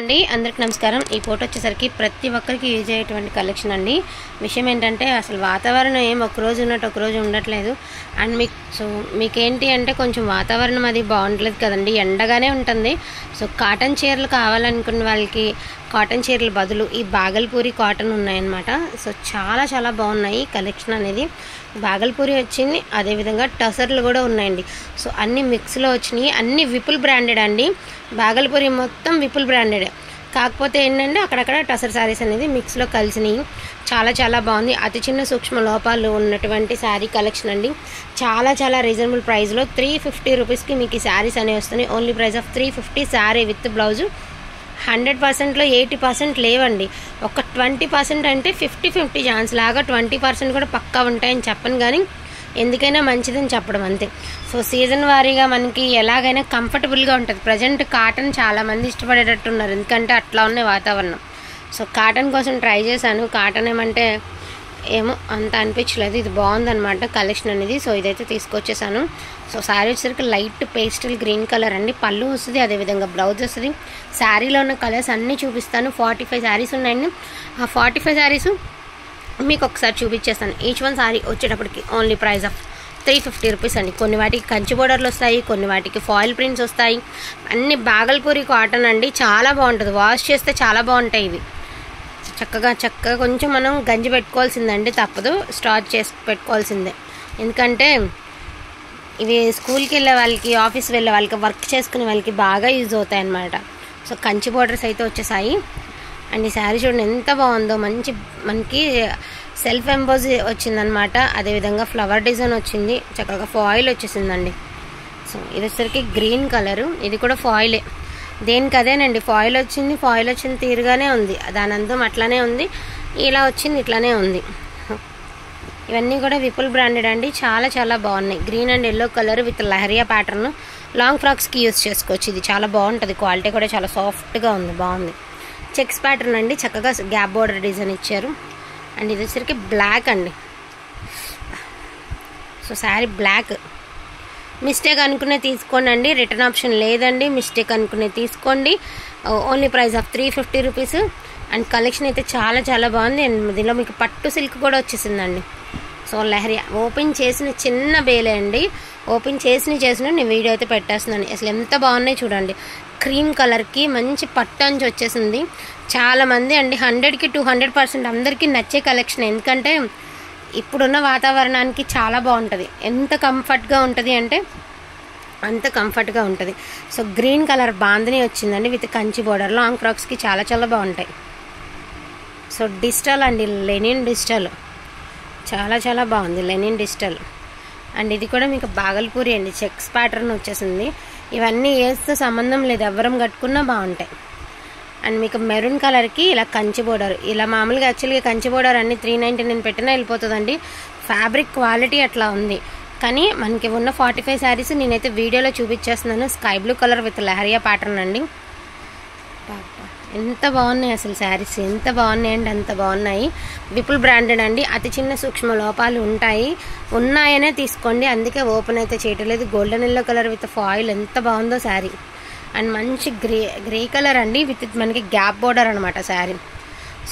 అండి అందరికి నమస్కారం. ఈ ఫోటో వచ్చేసరికి ప్రతి ఒక్కరికి యూజ్ అయ్యేటువంటి కలెక్షన్ అండి. విషయం ఏంటంటే అసలు వాతావరణం ఏం ఒక రోజు ఉన్నట్టు ఒక రోజు ఉండట్లేదు. అండ్ మీకు సో మీకేంటి అంటే కొంచెం వాతావరణం అది బాగుండలేదు కదండి. ఎండగానే ఉంటుంది. సో కాటన్ చీరలు కావాలనుకున్న వాళ్ళకి కాటన్ చీరల బదులు ఈ బాగల్పూరి కాటన్ ఉన్నాయన్నమాట. సో చాలా చాలా బాగున్నాయి కలెక్షన్ అనేది. బాగల్పూరి వచ్చింది అదేవిధంగా టసర్లు కూడా ఉన్నాయండి. సో అన్ని మిక్స్లో వచ్చినాయి. అన్ని విపుల్ బ్రాండెడ్ అండి. బాగల్పూరి మొత్తం విపుల్ బ్రాండెడ్. కాకపోతే ఏంటంటే అక్కడక్కడ టసర్ శారీస్ అనేది మిక్స్లో కలిసినాయి. చాలా చాలా బాగుంది. అతి చిన్న సూక్ష్మ లోపాలు ఉన్నటువంటి శారీ కలెక్షన్ అండి. చాలా చాలా రీజనబుల్ ప్రైస్లో త్రీ ఫిఫ్టీ రూపీస్కి మీకు ఈ శారీస్ అనేవి వస్తున్నాయి. Only price of three fifty sari with blouse. Hundred పర్సెంట్లో ఎయిటీ పర్సెంట్ లేవండి. ఒక ట్వంటీ పర్సెంట్ అంటే ఫిఫ్టీ ఫిఫ్టీ ఛాన్స్ లాగా ట్వంటీ పర్సెంట్ కూడా పక్కా ఉంటాయని చెప్పను కానీ ఎందుకైనా మంచిదని చెప్పడం అంతే. సో సీజన్ వారీగా మనకి ఎలాగైనా కంఫర్టబుల్గా ఉంటుంది. ప్రజెంట్ కాటన్ చాలామంది ఇష్టపడేటట్టు ఉన్నారు ఎందుకంటే అట్లా ఉన్నాయి వాతావరణం. సో కాటన్ కోసం ట్రై చేశాను. కాటన్ ఏమంటే ఏమో అంత అనిపించలేదు. ఇది బాగుందన్నమాట కలెక్షన్ అనేది. సో ఇదైతే తీసుకొచ్చేసాను. సో శారీ వచ్చేసరికి లైట్ పేస్టల్ గ్రీన్ కలర్ అండి. పళ్ళు వస్తుంది అదేవిధంగా బ్లౌజ్ వస్తుంది. శారీలో ఉన్న కలర్స్ అన్నీ చూపిస్తాను. ఫార్టీ ఫైవ్ శారీస్ ఉన్నాయండి. ఆ ఫార్టీ ఫైవ్ శారీస్ మీకు ఒకసారి చూపించేస్తాను. ఈచ్ వన్ సారీ వచ్చేటప్పటికి only price of three fifty rupees అండి. కొన్ని వాటికి కంచి బోర్డర్లు వస్తాయి కొన్ని వాటికి ఫాయిల్ ప్రింట్స్ వస్తాయి. అన్ని బాగల్పూరి కాటన్ అండి. చాలా బాగుంటుంది. వాష్ చేస్తే చాలా బాగుంటాయి ఇవి. చక్కగా చక్కగా కొంచెం మనం గంజి పెట్టుకోవాల్సిందండి. తప్పదు. స్టార్ట్ చేసి పెట్టుకోవాల్సిందే. ఎందుకంటే ఇవి స్కూల్కి వెళ్ళే వాళ్ళకి ఆఫీస్ వెళ్ళే వాళ్ళకి వర్క్ చేసుకునే వాళ్ళకి బాగా యూజ్ అవుతాయి అన్నమాట సో కంచి బోర్డర్స్ అయితే వచ్చేసాయి. అండ్ ఈ శారీ చూడండి ఎంత బాగుందో. మంచి మనకి సెల్ఫ్ ఎంబోజ్ వచ్చిందనమాట అదేవిధంగా ఫ్లవర్ డిజైన్ వచ్చింది. చక్కగా ఫాయిల్ వచ్చేసిందండి. సో ఇది వచ్చేసరికి గ్రీన్ కలరు ఇది కూడా ఫాయిలే దేనికి అదేనండి? ఫాయిల్ వచ్చింది ఫాయిల్ వచ్చిన తీరుగానే ఉంది. దాని అందం అట్లానే ఉంది. ఇలా వచ్చింది ఇట్లానే ఉంది. ఇవన్నీ కూడా విపుల్ బ్రాండెడ్ అండి. చాలా చాలా బాగున్నాయి. Green and yellow colour with lehariya pattern long ఫ్రాక్స్కి use చేసుకోవచ్చు. ఇది చాలా బాగుంటుంది. క్వాలిటీ కూడా చాలా సాఫ్ట్గా ఉంది. బాగుంది. చెక్స్ ప్యాటర్న్ అండి. చక్కగా గ్యాప్ బోర్డర్ డిజైన్ ఇచ్చారు. అండ్ ఇది వచ్చరికి బ్లాక్ అండి. So sari black. మిస్టేక్ అనుకునే తీసుకోండి అండి రిటర్న్ ఆప్షన్ లేదండి. మిస్టేక్ అనుకునే తీసుకోండి. Only price of three fifty rupees. And collection అయితే చాలా చాలా బాగుంది. అండ్ దీనిలో మీకు పట్టు సిల్క్ కూడా వచ్చేసిందండి. సో లహరి ఓపెన్ చేసిన చిన్న బేలే అండి. ఓపెన్ చేసిన చేసిన నేను వీడియో అయితే పెట్టేస్తున్నాను. అసలు ఎంత బాగున్నాయి చూడండి. క్రీమ్ కలర్కి మంచి పట్టంచి వచ్చేసింది. చాలామంది అండి హండ్రెడ్కి టూ హండ్రెడ్ పర్సెంట్ అందరికీ నచ్చే కలెక్షన్. ఎందుకంటే ఇప్పుడున్న వాతావరణానికి చాలా బాగుంటుంది. ఎంత కంఫర్ట్గా ఉంటుంది అంటే అంత కంఫర్ట్గా ఉంటుంది. సో గ్రీన్ కలర్ బాందని వచ్చిందండి విత్ కంచి బోర్డర్. లాంగ్ ఫ్రాక్స్కి చాలా చాలా బాగుంటాయి. సో డిజిటల్ అండి లెనిన్ డిజిటల్. చాలా చాలా బాగుంది లెనిన్ డిజిటల్. అండ్ ఇది కూడా మీకు బాగల్పూరి అండి చెక్స్ ప్యాటర్న్ వచ్చేసింది. ఇవన్నీ వేస్తే సంబంధం లేదు. ఎవరం కట్టుకున్నా బాగుంటాయి. అండ్ మీకు మెరూన్ కలర్కి ఇలా కంచి బోర్డర్. ఇలా మామూలుగా యాక్చువల్గా కంచి బోర్డర్ అన్ని త్రీ నైంటీ నైన్ పెట్టినా వెళ్ళిపోతుందండి. ఫ్యాబ్రిక్ క్వాలిటీ అట్లా ఉంది. కానీ మనకి ఉన్న ఫార్టీ ఫైవ్ శారీస్ నేనైతే వీడియోలో చూపించేస్తున్నాను. Sky blue colour with lehariya pattern అండి. ఎంత బాగున్నాయి అసలు శారీస్? ఎంత బాగున్నాయి అండి అంత బాగున్నాయి. విపుల్ బ్రాండెడ్ అండి. అతి చిన్న సూక్ష్మ లోపాలు ఉంటాయి. ఉన్నాయనే తీసుకోండి. అందుకే ఓపెన్ అయితే చేయటం లేదు. Golden yellow colour with foil ఎంత బాగుందో శారీ. అండ్ మంచి గ్రే గ్రే కలర్ అండి. విత్ మనకి గ్యాప్ బోర్డర్ అనమాట శారీ.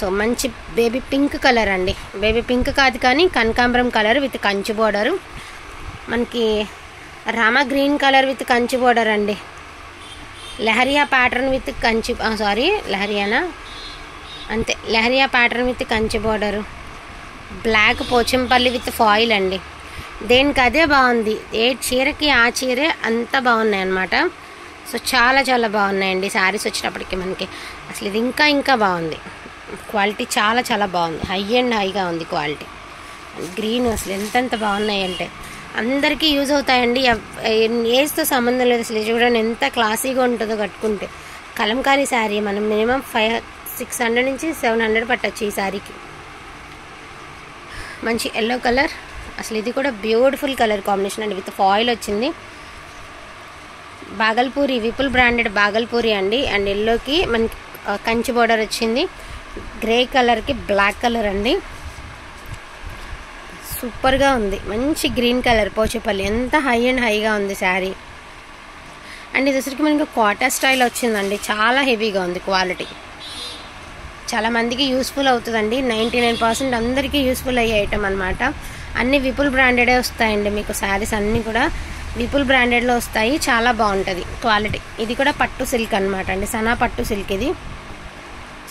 సో మంచి బేబీ పింక్ కలర్ అండి. బేబీ పింక్ కాదు కానీ కనకాంబరం కలర్ విత్ కంచి బోర్డరు. మనకి Rama green colour with Kanchi border అండి. లహరియా ప్యాటర్న్ విత్ కంచి సారీ లహరియానా? అంతే lehariya pattern with Kanchi border black Pochampally with foil అండి. దేనికి అదే బాగుంది? ఏ చీరకి ఆ చీరే అంత బాగున్నాయి అన్నమాట సో చాలా చాలా బాగున్నాయండి శారీస్ వచ్చినప్పటికీ మనకి. అసలు ఇది ఇంకా ఇంకా బాగుంది. క్వాలిటీ చాలా చాలా బాగుంది. హై అండ్ హైగా ఉంది క్వాలిటీ గ్రీన్ అసలు ఎంతెంత బాగున్నాయి అంటే అందరికీ యూజ్ అవుతాయండి. ఏజ్తో సంబంధం లేదు అసలు చూడండి ఎంత క్లాసీగా ఉంటుందో కట్టుకుంటే. కలంకారీ శారీ మనం మినిమం ఫైవ్ సిక్స్ హండ్రెడ్ నుంచి సెవెన్ హండ్రెడ్ పట్టచ్చు ఈ శారీకి. మంచి ఎల్లో కలర్. అసలు ఇది కూడా బ్యూటిఫుల్ కలర్ కాంబినేషన్ అండి. విత్ ఫాయిల్ వచ్చింది. బాగల్పూరి విపుల్ బ్రాండెడ్ బాగల్పూరి అండి. అండ్ ఎల్లోకి మనకి కంచి బోర్డర్ వచ్చింది. గ్రే కలర్కి బ్లాక్ కలర్ అండి. సూపర్గా ఉంది. మంచి గ్రీన్ కలర్ పోచేపల్లి. ఎంత హై అండ్ హైగా ఉంది శారీ. అండ్ ఇది వచ్చరికి మనకి క్వార్టర్ స్టైల్ వచ్చిందండి. చాలా హెవీగా ఉంది క్వాలిటీ. చాలా మందికి యూస్ఫుల్ అవుతుందండి. నైంటీ నైన్ పర్సెంట్ అందరికీ యూస్ఫుల్ అయ్యే ఐటమ్ అనమాట అన్ని విపుల్ బ్రాండెడే వస్తాయండి మీకు శారీస్ అన్నీ కూడా. విపుల్ బ్రాండెడ్లో వస్తాయి. చాలా బాగుంటుంది క్వాలిటీ. ఇది కూడా పట్టు సిల్క్ అనమాట అండి. సనా పట్టు సిల్క్ ఇది.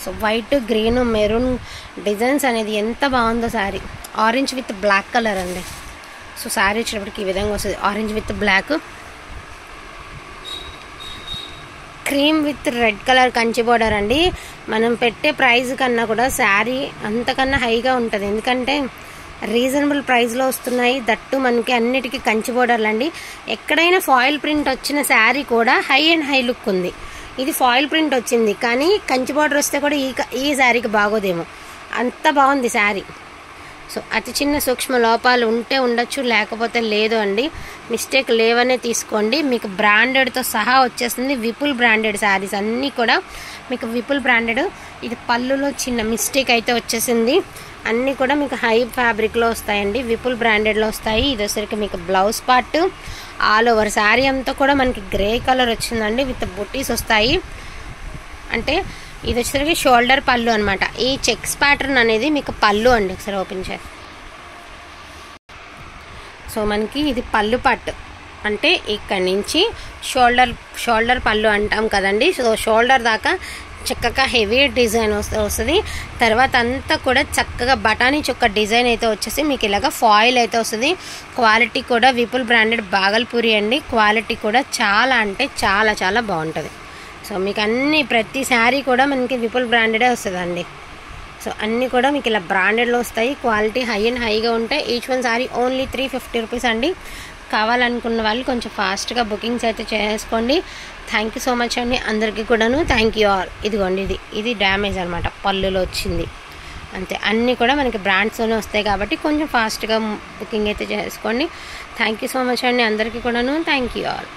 So white green maroon designs అనేది ఎంత బాగుందో sari. Orange with black colour అండి. సో శారీ వచ్చేటప్పటికి ఈ విధంగా వస్తుంది. Orange with black. Cream with red colour Kanchi border అండి. మనం పెట్టే ప్రైస్ కన్నా కూడా శారీ అంతకన్నా హైగా ఉంటుంది. ఎందుకంటే రీజనబుల్ ప్రైస్లో వస్తున్నాయి. దట్టు మనకి అన్నిటికీ కంచి బోర్డర్లు అండి. ఎక్కడైనా ఫాయిల్ ప్రింట్ వచ్చిన శారీ కూడా హై అండ్ హై లుక్ ఉంది. ఇది ఫాయిల్ ప్రింట్ వచ్చింది. కానీ కంచి బోర్డర్ వస్తే కూడా ఈ ఈ శారీకి బాగోదేమో. అంత బాగుంది శారీ. సో అతి చిన్న సూక్ష్మ లోపాలు ఉంటే ఉండొచ్చు లేకపోతే లేదు అండి. మిస్టేక్ లేవనే తీసుకోండి. మీకు బ్రాండెడ్తో సహా వచ్చేస్తుంది విపుల్ బ్రాండెడ్ శారీస్ అన్నీ కూడా మీకు విపుల్ బ్రాండెడ్ ఇది పళ్ళులో చిన్న మిస్టేక్ అయితే వచ్చేసింది. అన్నీ కూడా మీకు హై ఫ్యాబ్రిక్లో వస్తాయండి. విపుల్ బ్రాండెడ్లో వస్తాయి. ఇది వచ్చరికి మీకు blouse part all over sari అంతా కూడా మనకి గ్రే కలర్ వచ్చిందండి. విత్ బుట్టీస్ వస్తాయి. అంటే ఇది వచ్చేసరికి షోల్డర్ పళ్ళు అనమాట ఈ చెక్స్ ప్యాటర్న్ అనేది మీకు పళ్ళు అండి ఒకసారి ఓపెన్ చేసి సో మనకి ఇది పళ్ళు పట్టు. అంటే ఇక్కడ నుంచి షోల్డర్ షోల్డర్ పళ్ళు అంటాం కదండి. సో షోల్డర్ దాకా చక్కగా హెవీ డిజైన్ వస్తుంది. తర్వాత అంతా కూడా చక్కగా బఠానీ చొక్క డిజైన్ అయితే వచ్చేసి మీకు ఇలాగ ఫాయిల్ అయితే వస్తుంది. క్వాలిటీ కూడా విపుల్ బ్రాండెడ్ బాగల్పూరి అండి. క్వాలిటీ కూడా చాలా అంటే చాలా చాలా బాగుంటుంది. సో మీకు అన్ని ప్రతి శారీ కూడా మనకి విపుల్ బ్రాండెడే వస్తుందండి. సో అన్నీ కూడా మీకు ఇలా బ్రాండెడ్లో వస్తాయి. క్వాలిటీ హై అండ్ హైగా ఉంటాయి each one sari only three fifty rupees అండి. కావాలనుకున్న వాళ్ళు కొంచెం ఫాస్ట్గా బుకింగ్స్ అయితే చేసుకోండి. థ్యాంక్ యూ సో మచ్ అండి. అందరికీ కూడాను థ్యాంక్ యూ ఆల్. ఇదిగోండి ఇది. ఇది డ్యామేజ్ అనమాట పళ్ళులో వచ్చింది. అంతే. అన్నీ కూడా మనకి బ్రాండ్స్లోనే వస్తాయి కాబట్టి కొంచెం ఫాస్ట్గా బుకింగ్ అయితే చేసుకోండి. థ్యాంక్ యూ సో మచ్ అండి. అందరికీ కూడాను థ్యాంక్ యూ ఆల్.